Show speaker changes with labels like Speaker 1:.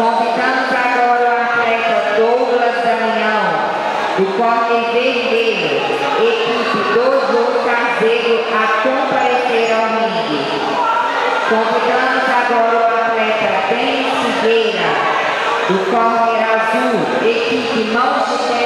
Speaker 1: Convidamos agora o atleta Douglas Damião, do Corte Vermelho, equipe do Dojo Caseiro, a comparecer ao ringue. Convidamos agora o atleta Ben Figueira, do Corte Azul, equipe Mão de